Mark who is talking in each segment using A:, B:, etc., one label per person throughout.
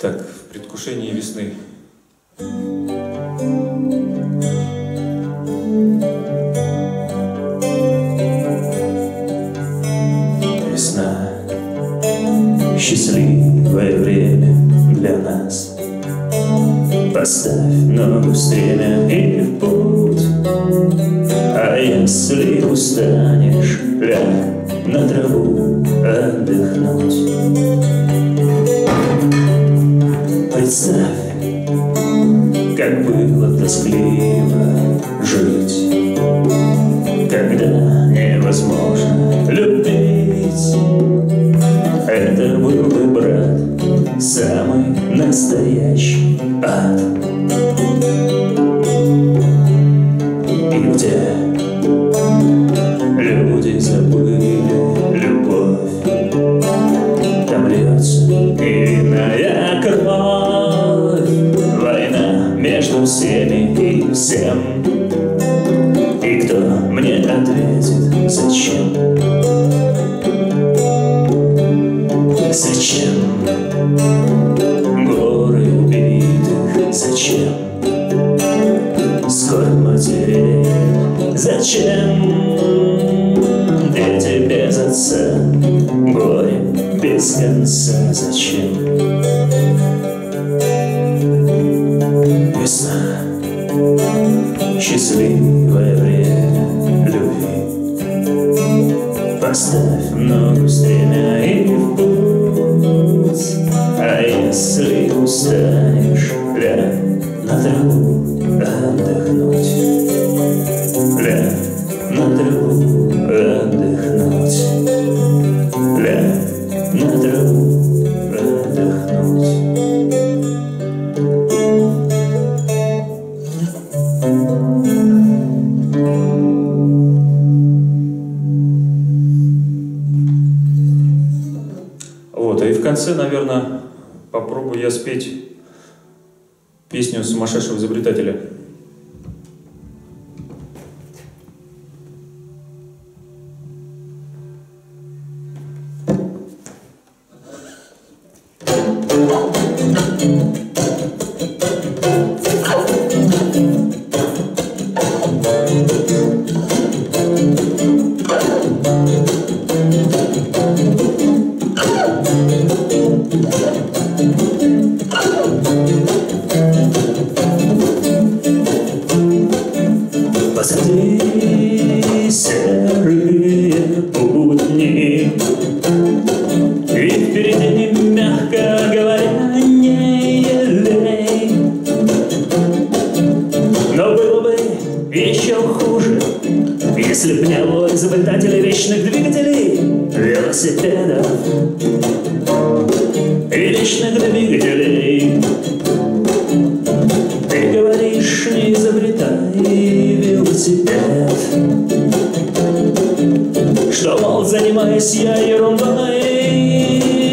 A: Так, в предвкушении весны.
B: Весна, счастливое время для нас. Поставь ногу в стремя и в путь, А если устанешь, ляг на траву отдохнуть. Представь, как было тоскливо всеми и всем. И кто мне ответит, зачем? Зачем горы убитых? Зачем скорбь матерей? Зачем дети без отца? Горе без конца? Зачем? Счастливое время любви. Поставь ногу стремя и в путь, А если устанешь, ляг на траву отдохнуть.
A: Конце, наверное, попробую я спеть песню сумасшедшего изобретателя.
B: Позади будни И впереди, мягко говоря, не елей. Но было бы еще хуже Если б не было изобретателей вечных двигателей Велосипедов И вечных двигателей. Ты говоришь, не изобретай велосипед Что, мол, занимаюсь я ерундой,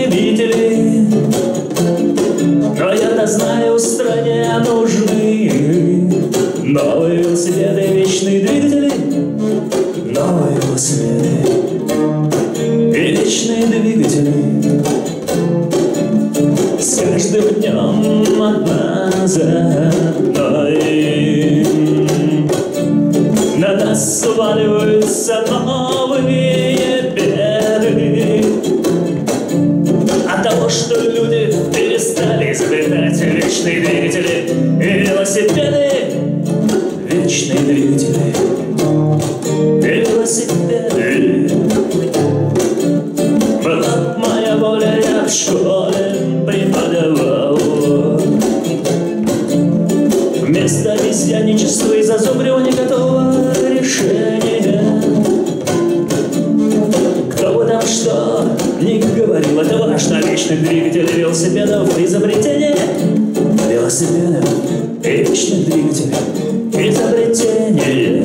B: видели Но я-то знаю, стране нужны Новые велосипеды, вечные двигатели Новые велосипеды и вечные двигатели. С каждым днем одна за одной. На нас сваливаются новые что люди перестали изобретать вечные двигатели. И велосипеды Вечные двигатели. Велосипеды. Была моя воля, я в школе говорил, это важно Вечный двигатель велосипедов, изобретение. Велосипедов и вечных двигателей, изобретение.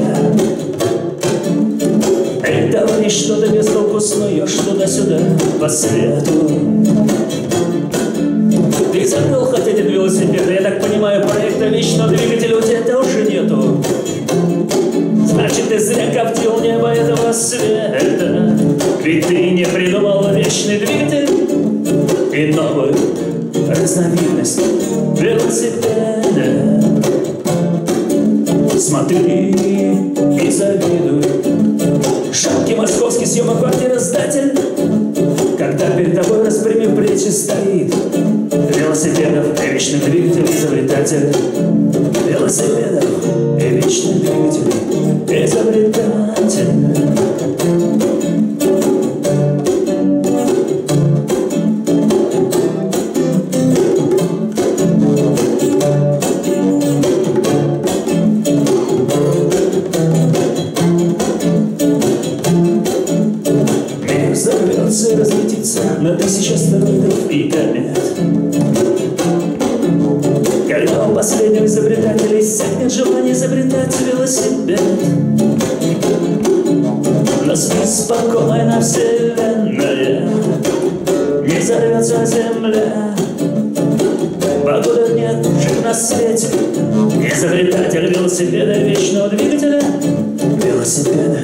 B: Эй, товарищ, что ты без толку снуешь туда-сюда по свету? Ты забыл хоть один велосипед, я так понимаю, проекта вечного двигателя у тебя тоже нету. Значит, ты зря коптил небо этого света, ведь ты не придумал вечный двигатель и новую разновидность велосипеда. Смотри и завидуй. Шапки московский съемок квартира сдатель. Когда перед тобой распрямив плечи стоит Велосипедов и вечный двигатель изобретатель Велосипедов и вечный двигатель изобретатель взорвется и разлетится на тысячи астероидов и. Когда у последнего изобретателя иссякнет желание изобретать велосипед, но спи спокойно вселенная, не взорвется земля. Погода нет жив на свете, изобретатель велосипеда вечного двигателя, велосипеда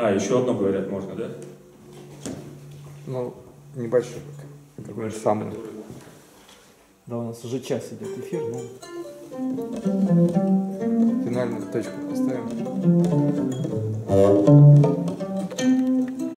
A: А, еще одно говорят, можно, да?
C: Ну, небольшой пока. Какой самый. Да, у нас уже час идет эфир, ну. Финальную точку поставим.